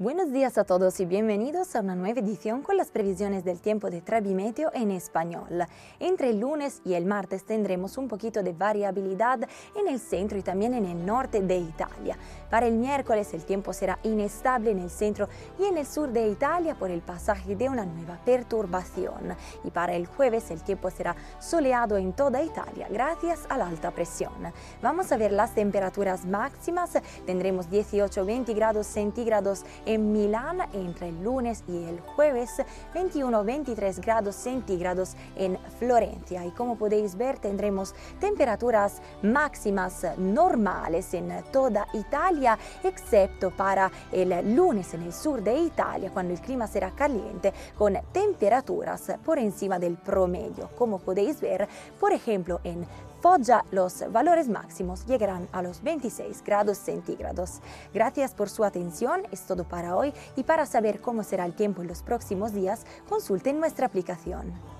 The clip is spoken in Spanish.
Buenos días a todos y bienvenidos a una nueva edición con las previsiones del tiempo de Travimeteo en español. Entre el lunes y el martes tendremos un poquito de variabilidad en el centro y también en el norte de Italia. Para el miércoles el tiempo será inestable en el centro y en el sur de Italia por el pasaje de una nueva perturbación. Y para el jueves el tiempo será soleado en toda Italia gracias a la alta presión. Vamos a ver las temperaturas máximas. Tendremos 18-20 grados centígrados en Milán entre el lunes y el jueves, 21-23 grados centígrados en Florencia. Y como podéis ver, tendremos temperaturas máximas normales en toda Italia, excepto para el lunes en el sur de Italia, cuando el clima será caliente, con temperaturas por encima del promedio. Como podéis ver, por ejemplo, en Foggia los valores máximos llegarán a los 26 grados centígrados. Gracias por su atención, es todo para hoy y para saber cómo será el tiempo en los próximos días, consulten nuestra aplicación.